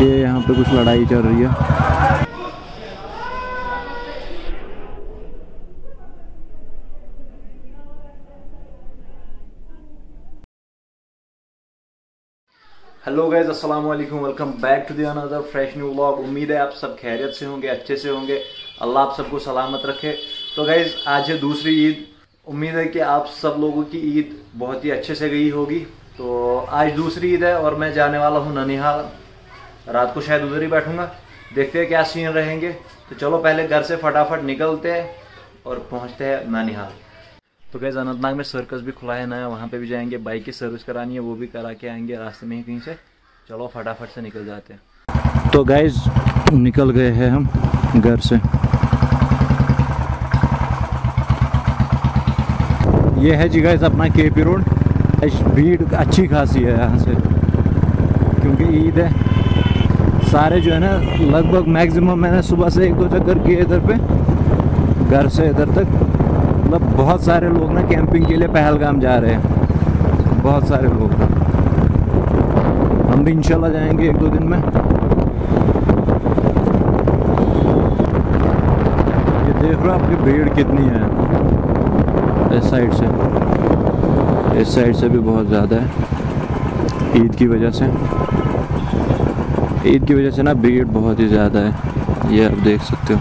ये यहाँ पे कुछ लड़ाई चल रही है। हेलो गाइज़ अस्सलाम वालेकुम welcome back to the another fresh new vlog उम्मीद है आप सब खैरियत से होंगे, अच्छे से होंगे। अल्लाह आप सबको सलामत रखे। तो गाइज़ आज है दूसरी ईद। उम्मीद है कि आप सब लोगों की ईद बहुत ही अच्छे से गई होगी। तो आज दूसरी ईद है और मैं जाने वाला हूँ ननिहाल। रात को शायद उधर ही बैठूँगा। देखते हैं क्या सीन रहेंगे। तो चलो पहले घर से फटाफट निकलते हैं और पहुँचते हैं ननिहाल। तो गैस अनंतनाग में सर्कस भी खुला है नया। वहाँ पे भी जाएँगे। बाइक की सर्विस करानी है, वो भी करा के आएँगे रास्ते में ही कहीं से। चलो फटाफट से निकल जाते हैं। तो गैस निकल गए हैं हम घर से। ये है जी गैस अपना के पी रोड भीड़ अच्छी खासी है यहाँ से। क्योंकि ईद है। सारे जो है ना, लगभग मैक्सिमम मैंने सुबह से एक दो चक्कर किए इधर पे। घर से इधर तक। मतलब बहुत सारे लोग ना कैंपिंग के लिए पहलगाम जा रहे हैं। बहुत सारे लोग। हम भी इंशाल्लाह जाएँगे एक दो दिन में। ये देख रहे हो आपकी भीड़ कितनी है। इस साइड से। इस साइड से भी बहुत ज़्यादा है। ईद की वजह से। ईद की वजह से ना भीड़ बहुत ही ज़्यादा है, ये आप देख सकते हो।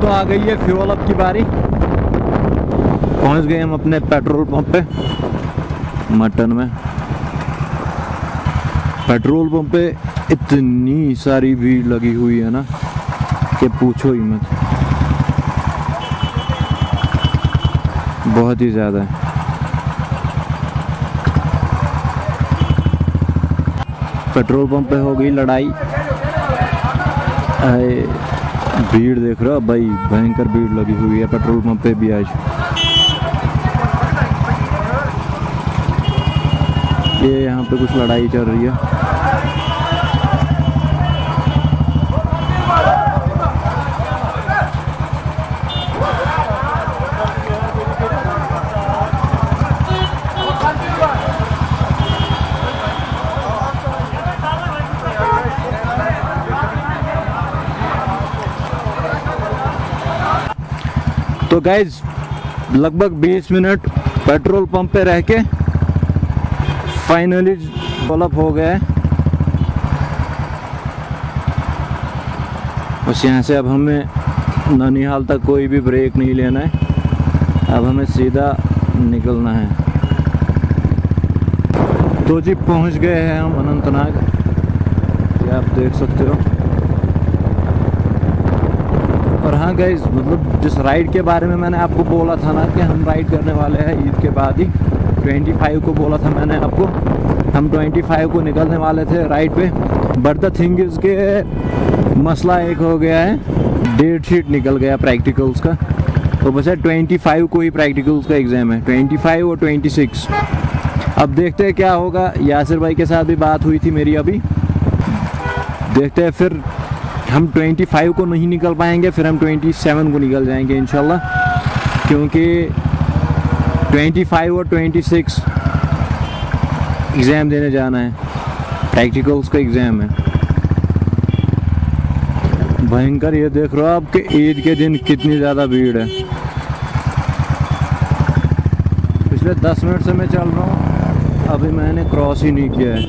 तो आ गई है फ्यूल अप की बारी। पहुँच गए हम अपने पेट्रोल पंप पे, मटन में। पेट्रोल पंप पे इतनी सारी भीड़ लगी हुई है ना। कि पूछो ही मत। बहुत ही ज़्यादा है। पेट्रोल पंप पे हो गई लड़ाई। भीड़ देख रहा भाई, भयंकर भीड़ लगी हुई है पेट्रोल पंप पे भी आज। ये यहाँ पे कुछ लड़ाई चल रही है। तो गैज लगभग 20 मिनट पेट्रोल पंप पे रह के फाइनली डेवलप हो गया बस यहाँ से अब हमें ननिहाल तक कोई भी ब्रेक नहीं लेना है। अब हमें सीधा निकलना है। तो जी, पहुँच गए हैं हम अनंतनाग। ये आप देख सकते हो और हाँ गाइज़ मतलब जिस राइड के बारे में मैंने आपको बोला था ना कि हम राइड करने वाले हैं ईद के बाद ही 25 को बोला था मैंने आपको, हम 25 को निकलने वाले थे राइड पे बट द थिंग इज़ के मसला एक हो गया है डेट शीट निकल गया प्रैक्टिकल्स का तो बस है 25 को ही प्रैक्टिकल्स का एग्ज़ाम है 25 और 26 अब देखते हैं क्या होगा, यासिर भाई के साथ भी बात हुई थी मेरी अभी, देखते हैं फिर हम 25 को नहीं निकल पाएँगे, फिर हम 27 को निकल जाएँगे इंशाल्लाह। क्योंकि 25 और 26 एग्ज़ाम देने जाना है। प्रैक्टिकल्स का एग्ज़ाम है। भयंकर ये देख रहे हो आपके ईद के दिन कितनी ज़्यादा भीड़ है। पिछले 10 मिनट से मैं चल रहा हूँ। अभी मैंने क्रॉस ही नहीं किया है।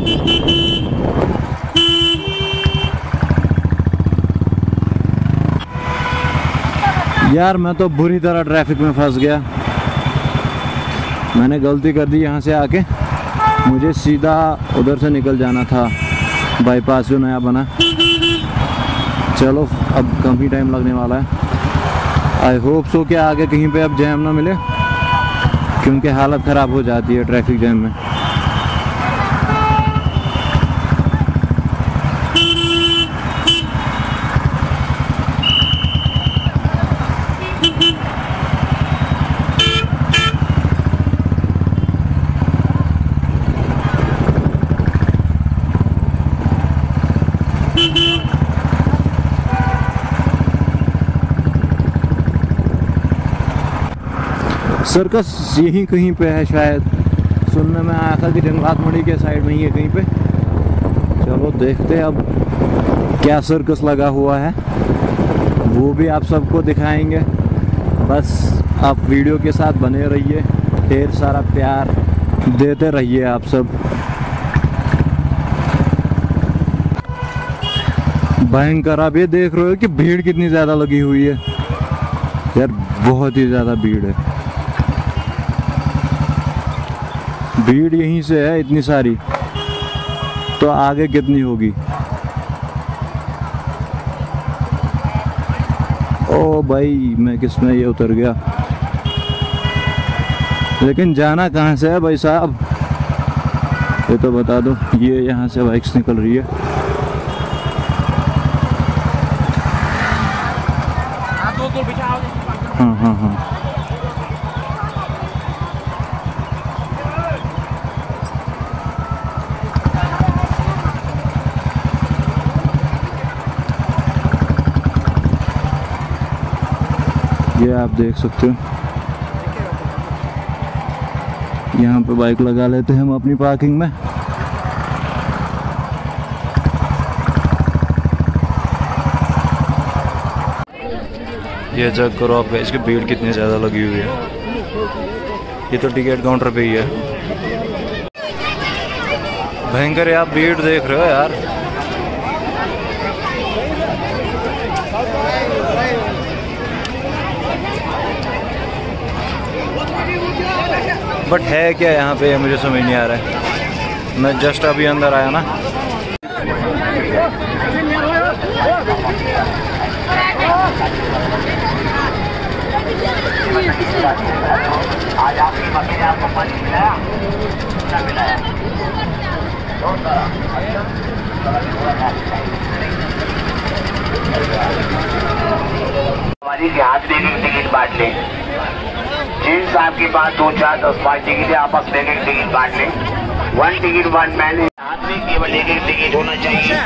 यार, मैं तो बुरी तरह ट्रैफ़िक में फंस गया। मैंने गलती कर दी यहाँ से आके। मुझे सीधा उधर से निकल जाना था। बाईपास जो नया बना। चलो, अब कम ही टाइम लगने वाला है। आई होप सो कि आगे कहीं पे अब जैम ना मिले, क्योंकि हालत ख़राब हो जाती है ट्रैफ़िक जैम में। सर्कस यहीं कहीं पे है शायद। सुनने में आया था कि जंगलात मंडी के साइड में ही है कहीं पे। चलो देखते अब क्या सर्कस लगा हुआ है। वो भी आप सबको दिखाएँगे। बस आप वीडियो के साथ बने रहिए। ढेर सारा प्यार देते रहिए आप सब। भयंकर, आप ये देख रहे हो कि भीड़ कितनी ज़्यादा लगी हुई है। यार, बहुत ही ज़्यादा भीड़ है। भीड़ यहीं से है इतनी सारी तो आगे कितनी होगी? ओ भाई, मैं किसमें ये उतर गया? लेकिन जाना कहाँ से है भाई साहब? ये तो बता दो, ये यहाँ से बाइक्स निकल रही है हाँ हाँ हाँ ये आप देख सकते हो। यहाँ पे बाइक लगा लेते हैं हम अपनी पार्किंग में। ये चेक करो आप इसकी भीड़ कितनी ज़्यादा लगी हुई है। ये तो टिकट काउंटर पे ही है। भयंकर आप भीड़ देख रहे हो यार। बट है क्या यहाँ पे? मुझे समझ नहीं आ रहा है। मैं जस्ट अभी अंदर आया ना। हमारी के हाथ में एक टिकट बांट लें। जिन साहब के पास दो चार दस पाँच टिकट है आपस में एक टिकट बांट लें वन टिकट वन मैन हाथ में केवल एक एक टिकट होना चाहिए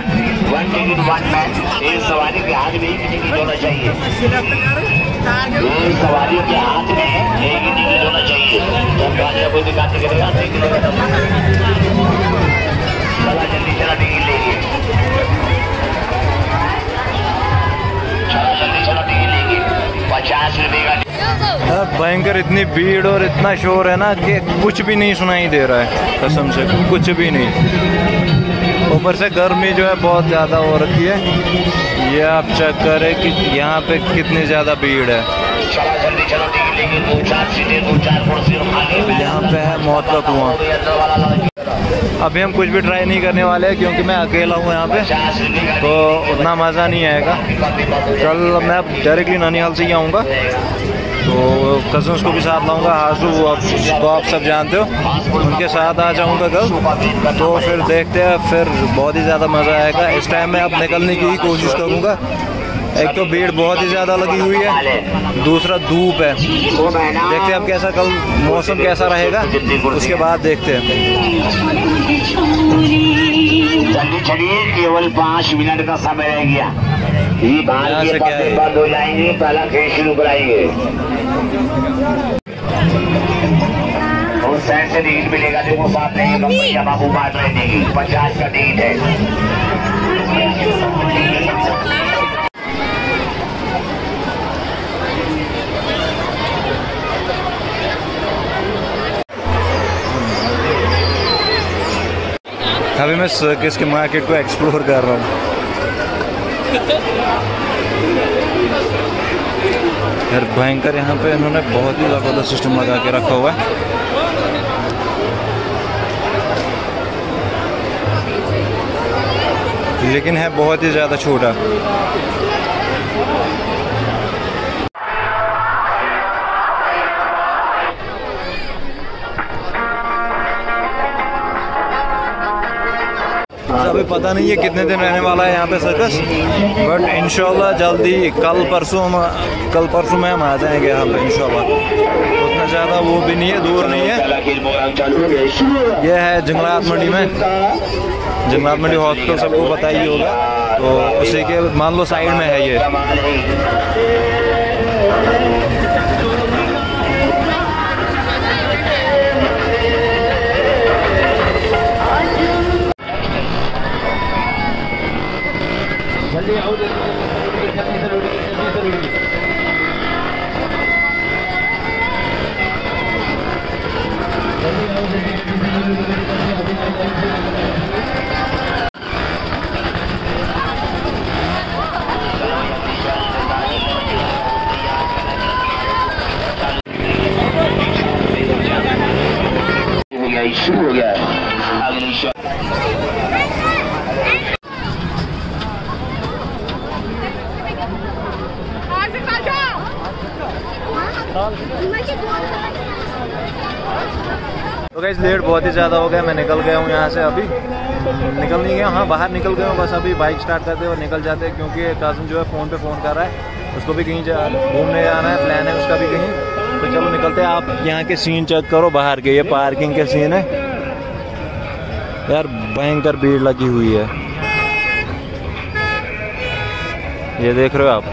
वन टिकट वन मैन एक सवारी के हाथ में एक टिकट होना चाहिए सवारी के हाथ में एक ही टिकट होना चाहिए गाड़ी कोई दिखाते करेगा चला जल्दी चला टिकट लेंगे चलो जल्दी चलो टिकट लेंगे पचास रुपए का भयंकर इतनी भीड़ और इतना शोर है ना कि कुछ भी नहीं सुनाई दे रहा है, कसम से, कुछ भी नहीं। ऊपर से गर्मी जो है बहुत ज़्यादा हो रखी है। ये आप चेक करें कि यहाँ पे कितनी ज़्यादा भीड़ है। यहाँ पे है मौत का कुआँ। अभी हम कुछ भी ट्राई नहीं करने वाले हैं क्योंकि मैं अकेला हूँ यहाँ पे तो उतना मज़ा नहीं आएगा। कल मैं डायरेक्टली ननिहाल से ही आऊँगा। तो कजन्स को भी साथ लाऊँगा। हाजू वो आप तो आप सब जानते हो। उनके साथ आ जाऊँगा कल। तो फिर देखते हैं, फिर बहुत ही ज़्यादा मज़ा आएगा। इस टाइम मैं अब निकलने की ही कोशिश करूँगा। एक तो भीड़ बहुत ही ज़्यादा लगी हुई है। दूसरा धूप है। देखते हैं अब कैसा कल मौसम कैसा रहेगा। उसके बाद देखते हैं। चलिए, केवल पाँच मिनट का समय रह गया। ये से के है? बंद हो जाएँगे पहला खेल शुरू कराएँगे। और साइड से मिलेगा देखो साथ नहीं कंपनी बाबू रहे देगी। पचास का है। अभी मैं सर्किस के मार्केट को एक्सप्लोर कर रहा हूँ। यार, भयंकर यहाँ पे इन्होंने बहुत ही ज़बरदस्त सिस्टम लगा के रखा हुआ है। लेकिन है बहुत ही ज़्यादा छोटा। अभी पता नहीं है कितने दिन रहने वाला है यहाँ पे सर्कस बट इंशाल्लाह जल्दी कल परसों हम, कल परसों में हम आ जाएँगे यहाँ पे इंशाल्लाह उतना ज़्यादा वो भी नहीं है, दूर नहीं है। पहला खेल प्रोग्राम चालू है है जंगलात मंडी में। जंगलात मंडी हॉस्पिटल सबको पता ही होगा। तो उसी के, मान लो साइड में है ये। शुरू हो गया है शॉट तो गैस लेट बहुत ही ज़्यादा हो गया, मैं निकल गया हूँ यहाँ से अभी। निकल नहीं गया हाँ बाहर निकल गए बस अभी बाइक स्टार्ट करते और निकल जाते हैं, क्योंकि काजम जो है फ़ोन पे फ़ोन कर रहा है, उसको भी कहीं जा घूमने जाना है प्लान है उसका भी कहीं। तो चलो निकलते हैं। आप यहाँ के सीन चेक करो, बाहर के, ये पार्किंग के सीन है। यार भयंकर भीड़ लगी हुई है। ये देख रहे हो आप?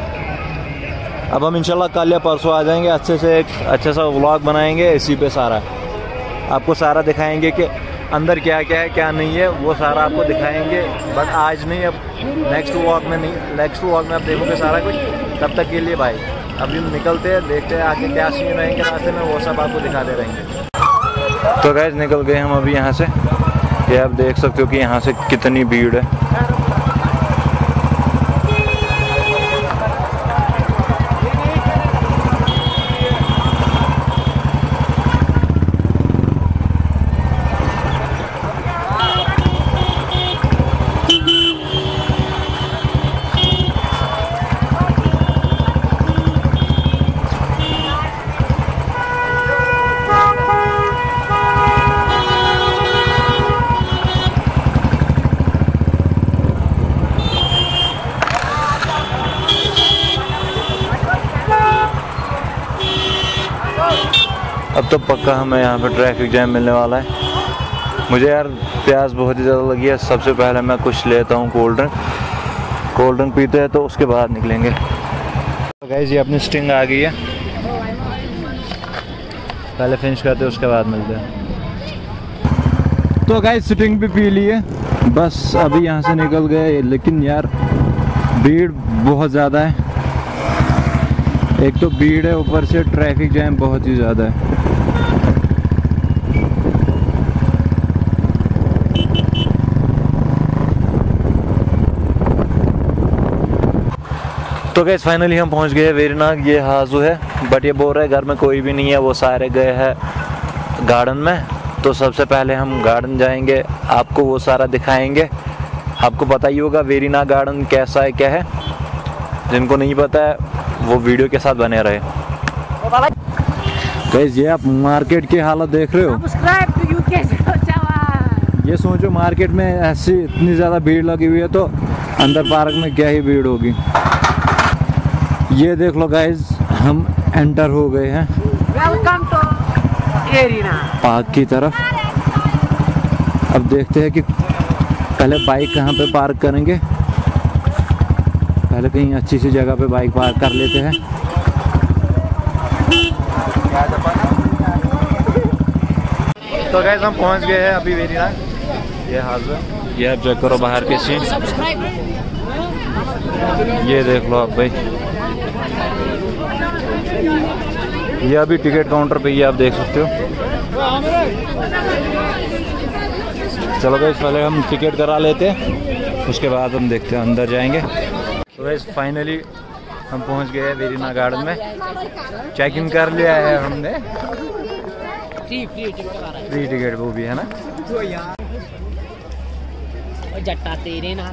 अब हम इंशाल्लाह कल या परसों आ जाएँगे, अच्छे से एक अच्छा सा व्लॉग बनाएँगे, इसी पे सारा। आपको सारा दिखाएँगे कि अंदर क्या क्या है, क्या नहीं है, वो सारा आपको दिखाएँगे। बट आज नहीं, अब नेक्स्ट व्लॉग में नहीं नेक्स्ट व्लॉग में आप देखोगे सारा कुछ। तब तक के लिए भाई अभी हम निकलते हैं, देखते हैं आगे क्या सीन रहेंगे रास्ते में वो सब आपको दिखा दिखाते रहेंगे तो गैज निकल गए हम अभी यहाँ से। ये आप देख सकते हो कि यहाँ से कितनी भीड़ है। तो पक्का हमें यहाँ पे ट्रैफ़िक जैम मिलने वाला है। मुझे यार प्यास बहुत ही ज़्यादा लगी है। सबसे पहले मैं कुछ लेता हूँ कोल्ड ड्रिंक कोल्ड ड्रिंक पीते हैं तो उसके बाद निकलेंगे। तो गैस ये अपनी स्टिंग आ गई है। पहले फिनिश करते हैं, उसके बाद मिलते हैं। तो गैस स्टिंग भी पी ली है। बस अभी यहाँ से निकल गए, लेकिन यार भीड़ बहुत ज़्यादा है। एक तो भीड़ है, ऊपर से ट्रैफ़िक जैम बहुत ही ज़्यादा है। तो गैस फाइनली हम पहुँच गए वेरीनाग। ये हाजू है बट ये बोल रहे घर में कोई भी नहीं है, वो सारे गए हैं गार्डन में। तो सबसे पहले हम गार्डन जाएँगे, आपको वो सारा दिखाएँगे। आपको पता ही होगा वेरीनाग गार्डन कैसा है, क्या है। जिनको नहीं पता है, वो वीडियो के साथ बने रहे। गैस ये आप मार्केट की हालत देख रहे हो? ये सोचो मार्केट में ऐसी इतनी ज़्यादा भीड़ लगी हुई है तो अंदर पार्क में क्या ही भीड़ होगी। ये देख लो गाइज़ हम एंटर हो गए हैं। To Arena. पार्क की तरफ़। अब देखते हैं कि पहले बाइक कहाँ पे पार्क करेंगे। पहले कहीं अच्छी सी जगह पे बाइक पार्क कर लेते हैं। तो गैस हम पहुँच गए हैं अभी वेरीनाग ये हाजिर। ये आप चेक करो बाहर के सीन ये देख लो आप भाई। ये अभी टिकट काउंटर पे ही आप देख सकते हो। चलो भाई पहले हम टिकट करा लेते हैं। उसके बाद हम देखते हैं, अंदर जाएँगे। तो फाइनली हम पहुँच गए वेरीना गार्डन में। चेक इन कर लिया है हमने। फ्री टिकट वो भी है ना। जट्टा तेरे ना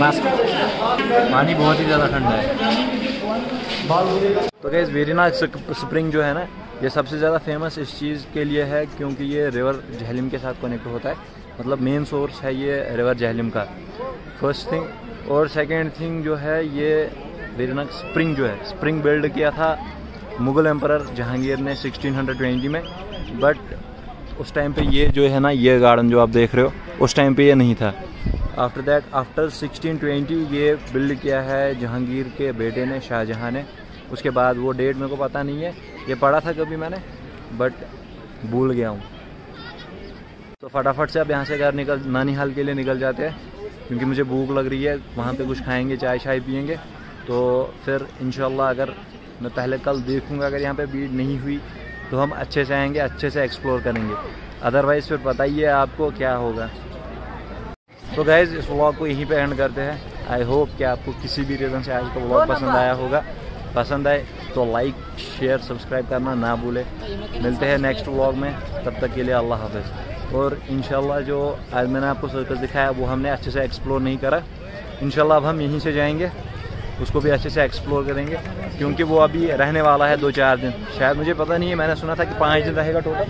बस, पानी बहुत ही ज़्यादा ठंडा है। तो गैस वेरीनाग स्प्रिंग जो है ना, ये सबसे ज़्यादा फ़ेमस इस चीज़ के लिए है क्योंकि ये रिवर जहलिम के साथ कनेक्ट होता है। मतलब मेन सोर्स है ये रिवर जहलिम का। फ़र्स्ट थिंग और सेकेंड थिंग जो है ये वेरीनाग स्प्रिंग जो है। स्प्रिंग बिल्ड किया था मुगल एम्पर जहांगीर ने 1620 में। बट उस टाइम पे ये जो है ना, ये गार्डन जो आप देख रहे हो उस टाइम पे ये नहीं था। आफ्टर दैट आफ्टर 1620 ये बिल्ड किया है जहांगीर के बेटे ने, शाहजहां ने। उसके बाद वो डेट मेरे को पता नहीं है। ये पढ़ा था कभी मैंने बट भूल गया हूँ। तो फटाफट से अब यहाँ से घर निकल नानी हाल के लिए निकल जाते हैं, क्योंकि मुझे भूख लग रही है। वहाँ पे कुछ खाएँगे, चाय शाय पियेंगे। तो फिर इन अगर मैं पहले कल देखूँगा, अगर यहाँ पे भीड़ नहीं हुई तो हम अच्छे से आएँगे, अच्छे से एक्सप्लोर करेंगे। अदरवाइज़ फिर पता ही है आपको क्या होगा। तो गैज़ इस व्लॉग को यहीं पे एंड करते हैं। आई होप कि आपको किसी भी रीज़न से आज का व्लॉग पसंद आया होगा। पसंद आए तो लाइक शेयर सब्सक्राइब करना ना भूले। मिलते हैं नेक्स्ट व्लॉग में। तब तक के लिए अल्लाह हाफिज़। और इन जो आज मैंने आपको सर्कस दिखाया वो हमने अच्छे से एक्सप्लोर नहीं करा। इन अब हम यहीं से जाएँगे। उसको भी अच्छे से एक्सप्लोर करेंगे। क्योंकि वो अभी रहने वाला है दो चार दिन। शायद मुझे पता नहीं है मैंने सुना था कि पाँच दिन रहेगा टोटल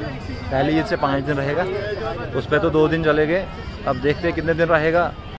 पहली ईद से पाँच दिन रहेगा। उस पर तो दो दिन चले गए। अब देखते हैं कितने दिन रहेगा।